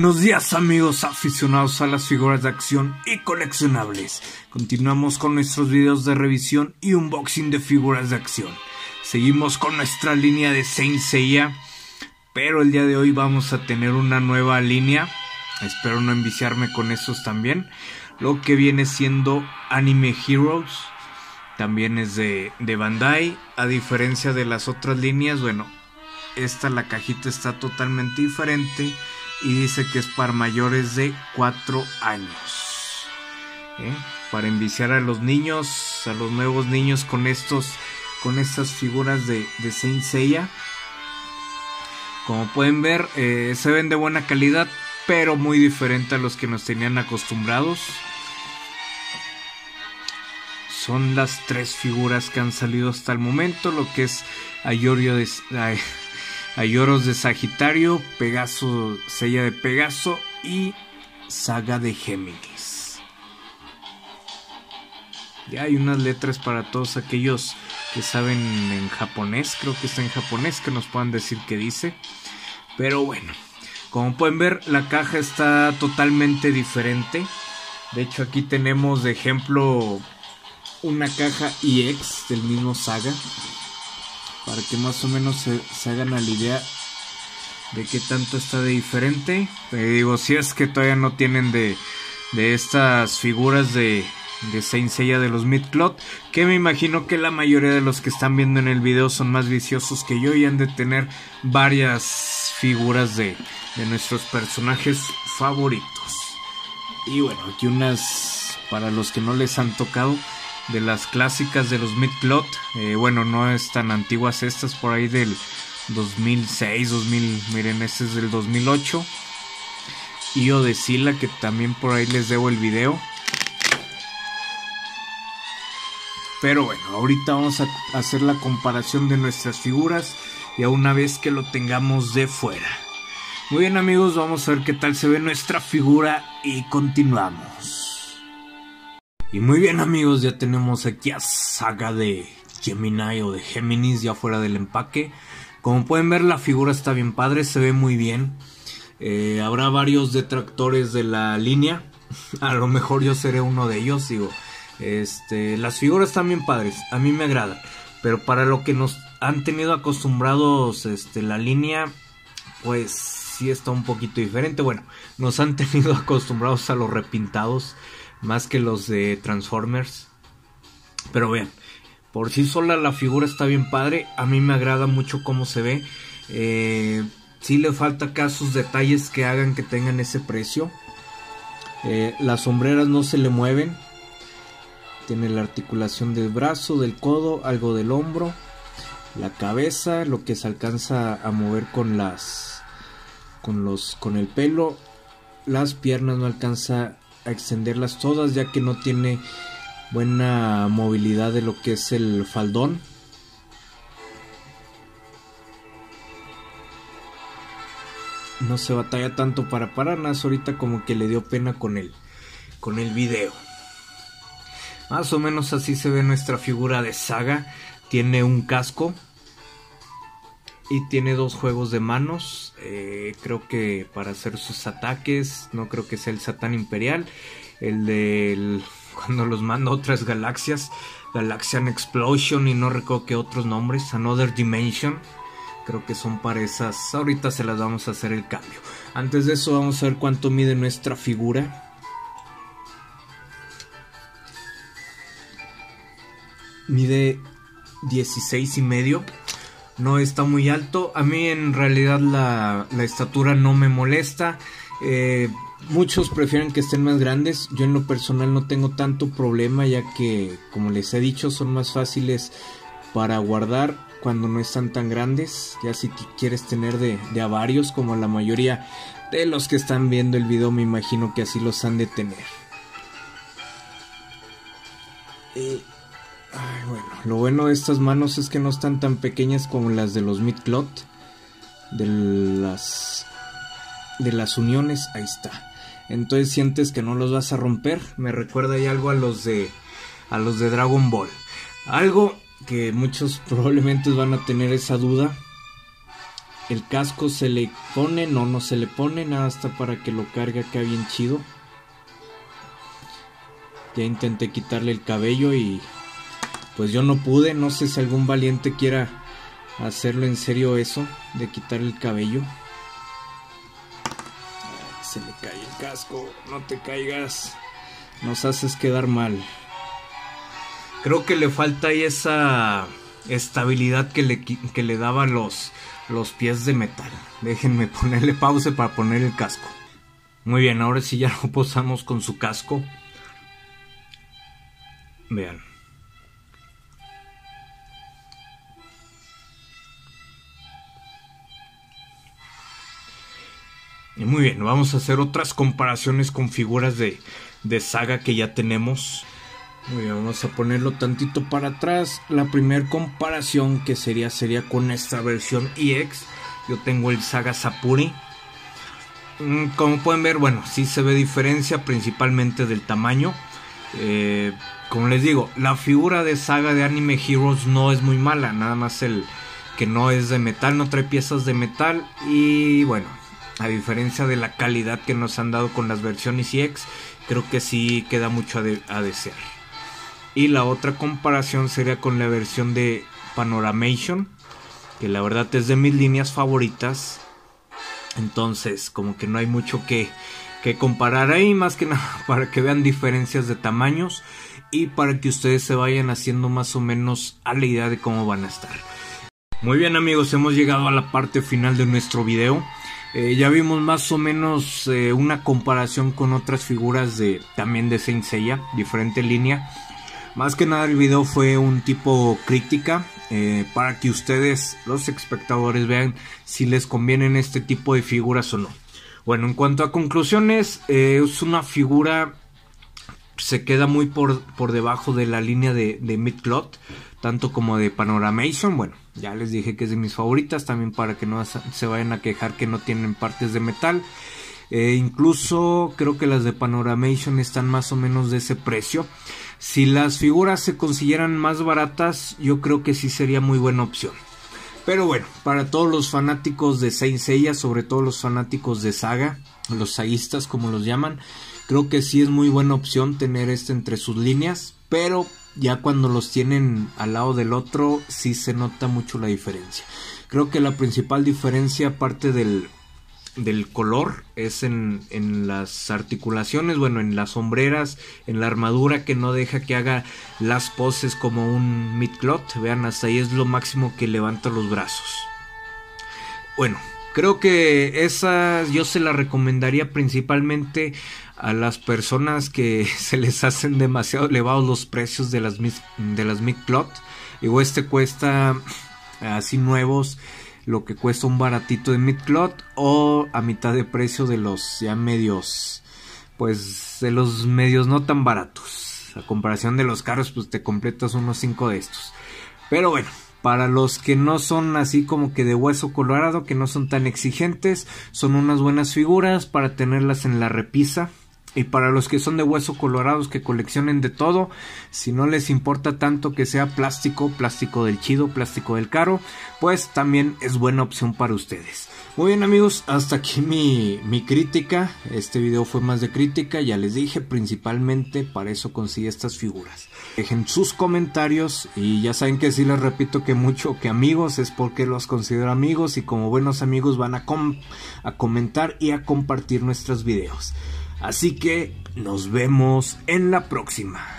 Buenos días amigos aficionados a las figuras de acción y coleccionables. Continuamos con nuestros videos de revisión y unboxing de figuras de acción. Seguimos con nuestra línea de Saint Seiya, pero el día de hoy vamos a tener una nueva línea. Espero no enviciarme con esos también. Lo que viene siendo Anime Heroes. También es de, de Bandai. A diferencia de las otras líneas, bueno, esta la cajita está totalmente diferente y dice que es para mayores de 4 años. ¿eh? Para enviciar a los niños, a los nuevos niños con estos con estas figuras de, de Saint Seiya. Como pueden ver, eh, se ven de buena calidad, pero muy diferente a los que nos tenían acostumbrados. Son las tres figuras que han salido hasta el momento, lo que es Ayorio de, Ayoros de Sagitario, Pegaso, Sella de Pegaso y Saga de Géminis. Ya hay unas letras para todos aquellos que saben en japonés, creo que está en japonés, que nos puedan decir qué dice. Pero bueno, como pueden ver, la caja está totalmente diferente. De hecho, aquí tenemos de ejemplo una caja EX del mismo Saga para que más o menos se, hagan a la idea de qué tanto está de diferente. Eh, digo, si es que todavía no tienen de, de estas figuras de, de Saint Seiya de los Midcloth, que me imagino que la mayoría de los que están viendo en el video son más viciosos que yo y han de tener varias figuras de, de nuestros personajes favoritos. Y bueno, aquí unas para los que no les han tocado de las clásicas de los Midcloth. Eh, bueno, no es tan antiguas estas, por ahí del 2006, 2000, miren, este es del 2008. Y Odesila, que también por ahí les debo el video. Pero bueno, ahorita vamos a hacer la comparación de nuestras figuras ya una vez que lo tengamos de fuera. Muy bien amigos, vamos a ver qué tal se ve nuestra figura y continuamos. Y muy bien amigos, ya tenemos aquí a Saga de Gemini o de Géminis ya fuera del empaque. Como pueden ver la figura está bien padre, se ve muy bien. Eh, habrá varios detractores de la línea. A lo mejor yo seré uno de ellos, digo. Este, las figuras están bien padres, a mí me agradan. Pero para lo que nos han tenido acostumbrados este, la línea, pues sí está un poquito diferente. Bueno, nos han tenido acostumbrados a los repintados más que los de Transformers. Pero vean, por sí sola la figura está bien padre. A mí me agrada mucho cómo se ve. Eh, sí le falta acá sus detalles que hagan que tengan ese precio. Eh, las sombreras no se le mueven. Tiene la articulación del brazo, del codo, algo del hombro. La cabeza, lo que se alcanza a mover con las. con los. con el pelo. Las piernas no alcanza extenderlas todas ya que no tiene buena movilidad de lo que es el faldón. No se batalla tanto para paranas, ahorita como que le dio pena con el, con el video. Más o menos así se ve nuestra figura de saga. Tiene un casco y tiene dos juegos de manos. Eh, creo que para hacer sus ataques, no creo que sea el Satán Imperial. El de cuando los manda a otras galaxias, Galaxian Explosion y no recuerdo que otros nombres, Another Dimension. Creo que son para esas. Ahorita se las vamos a hacer el cambio. Antes de eso vamos a ver cuánto mide nuestra figura. Mide 16 y medio no está muy alto. A mí en realidad la, estatura no me molesta. Eh, muchos prefieren que estén más grandes. Yo en lo personal no tengo tanto problema ya que, como les he dicho, son más fáciles para guardar cuando no están tan grandes. Ya si quieres tener de, de a varios, como la mayoría de los que están viendo el video, me imagino que así los han de tener. Lo bueno de estas manos es que no están tan pequeñas como las de los Midcloth. De las de las uniones, ahí está. Entonces sientes que no los vas a romper. Me recuerda ya algo a los de a los de Dragon Ball. Algo que muchos probablemente van a tener esa duda. El casco se le pone, no, no se le pone, nada hasta para que lo cargue acá bien chido. Ya intenté quitarle el cabello y pues yo no pude, no sé si algún valiente quiera hacerlo en serio eso, de quitar el cabello. Se le cae el casco, no te caigas, nos haces quedar mal. Creo que le falta ahí esa estabilidad que le, que le daban los, los pies de metal. Déjenme ponerle pausa para poner el casco. Muy bien, ahora sí ya lo posamos con su casco. Vean. Muy bien, vamos a hacer otras comparaciones con figuras de, de saga que ya tenemos. Muy bien, vamos a ponerlo tantito para atrás. La primera comparación que sería sería con esta versión EX. Yo tengo el Saga Sapuri. Mm, como pueden ver, bueno, sí se ve diferencia principalmente del tamaño. Eh, como les digo, la figura de Saga de Anime Heroes no es muy mala. Nada más el que no es de metal, no trae piezas de metal. Y bueno, a diferencia de la calidad que nos han dado con las versiones EX, creo que sí queda mucho a desear. Y la otra comparación sería con la versión de Panoramation, que la verdad es de mis líneas favoritas. Entonces, como que no hay mucho que, que comparar ahí, más que nada para que vean diferencias de tamaños y para que ustedes se vayan haciendo más o menos a la idea de cómo van a estar. Muy bien amigos, hemos llegado a la parte final de nuestro video. Eh, ya vimos más o menos eh, una comparación con otras figuras de también de Saint Seiya, diferente línea. Más que nada el video fue un tipo crítica eh, para que ustedes, los espectadores, vean si les convienen este tipo de figuras o no. Bueno, en cuanto a conclusiones, es una figura se queda muy por, por debajo de la línea de, de Midcloth, tanto como de Panoramation. Bueno, ya les dije que es de mis favoritas, también para que no se vayan a quejar que no tienen partes de metal. Eh, incluso creo que las de Panoramation están más o menos de ese precio. Si las figuras se consiguieran más baratas, yo creo que sí sería muy buena opción. Pero bueno, para todos los fanáticos de Saint Seiya, sobre todo los fanáticos de Saga, los saguistas como los llaman, creo que sí es muy buena opción tener este entre sus líneas, pero ya cuando los tienen al lado del otro sí se nota mucho la diferencia. Creo que la principal diferencia aparte del, del color es en, en, las articulaciones, bueno, en las sombreras, en la armadura que no deja que haga las poses como un midcloth. Vean, hasta ahí es lo máximo que levanta los brazos. Bueno, creo que esa yo se la recomendaría principalmente a las personas que se les hacen demasiado elevados los precios de las, de las midcloth. Digo, este cuesta así nuevos lo que cuesta un baratito de midcloth o a mitad de precio de los ya medios pues de los medios no tan baratos a comparación de los caros pues te completas unos 5 de estos pero bueno para los que no son así como que de hueso colorado que no son tan exigentes son unas buenas figuras para tenerlas en la repisa y para los que son de hueso colorados que coleccionen de todo, si no les importa tanto que sea plástico, plástico del chido, plástico del caro, pues también es buena opción para ustedes. Muy bien amigos, hasta aquí mi, mi crítica. Este video fue más de crítica, ya les dije, principalmente para eso conseguí estas figuras. Dejen sus comentarios y ya saben que si les repito que mucho que amigos es porque los considero amigos y como buenos amigos van a, a comentar y a compartir nuestros videos. Así que nos vemos en la próxima.